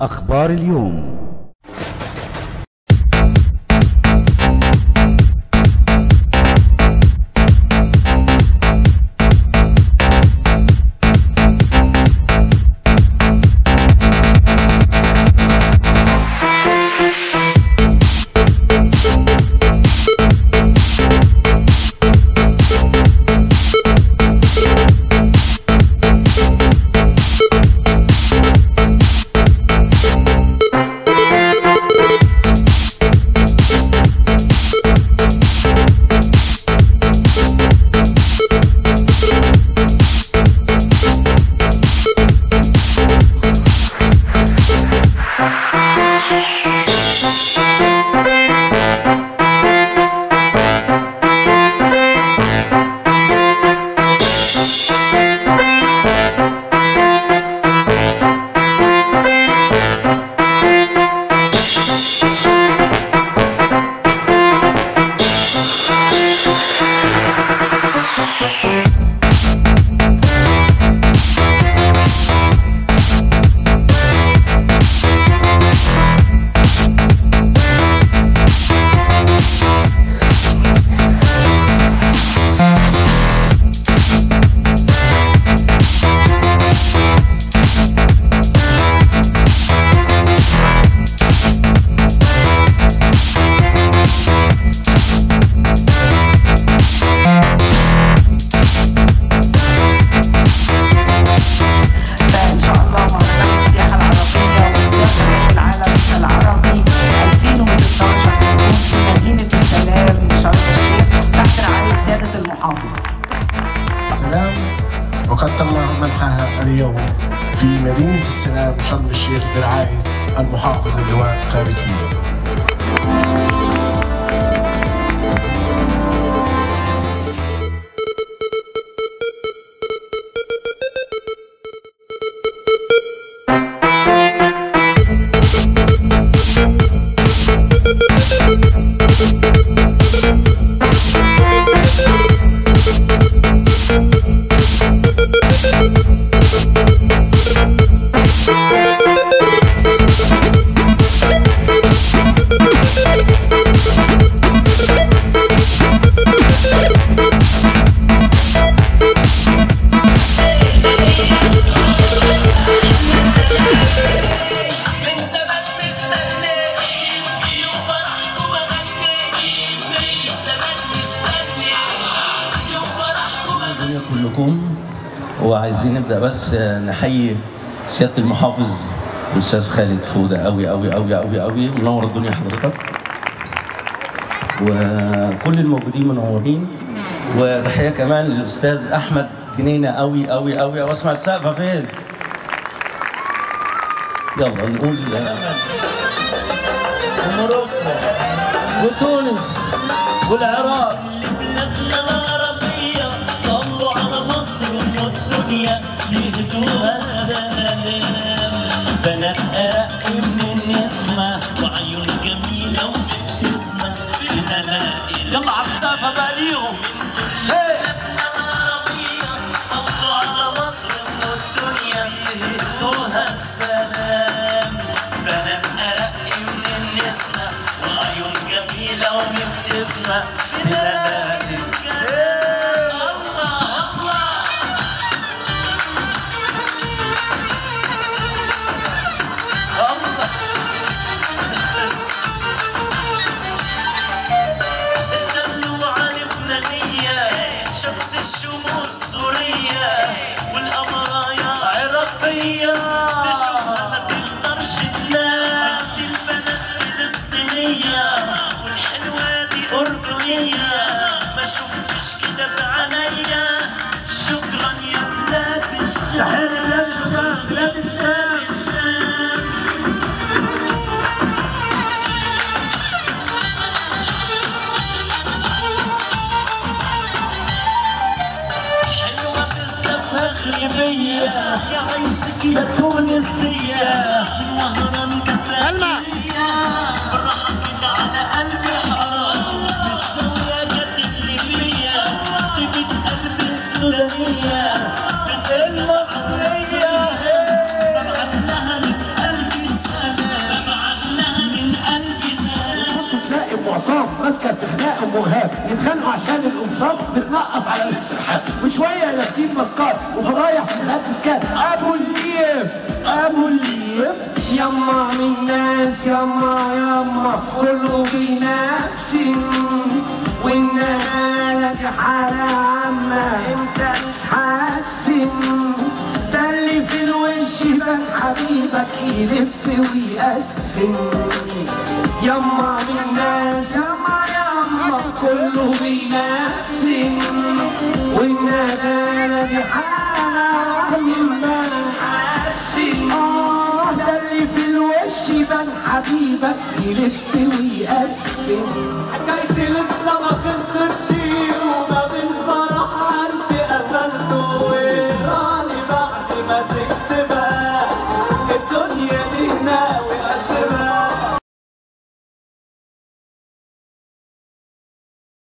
أخبار اليوم. ده وقد تم منحها اليوم في مدينة السلام شرم الشيخ برعاية المحافظ اللواء خالد كلكم وعايزين نبدأ بس نحيي سيادة المحافظ الأستاذ خالد فودة. قوي قوي قوي قوي قوي منور الدنيا حضرتك. وكل الموجودين منورين. وتحية كمان للأستاذ أحمد جنينة. قوي قوي قوي واسمع السقفه فين يلا نقول يا وموروكو وتونس والعراق. يهدوها السلام. بنات أرق من النسمة وعيون جميلة وبتسمة في دلائل. يلا على السقفة بقى ليهم السلام بنات أرق من النسمة وعيون جميلة ومبتسمة في دلائل. مغربية يا عيشك يا تونسية من وهران عصام ماسكه في خناق ومهاب يتخانقوا عشان القمصان بتنقف على السحاب وشوية لابسين ماسكات وفضايح في خناقات سكات أبو الليف أبو الليف يما من ناس يما يما. كله بنفسي والنهاية حالة عامة. إمتى نتحسن ده اللي في الوش يبان حبيبك يلف ويقسم يما حبيبك يلف ويقسم. حكايتي لسه ما خلصت.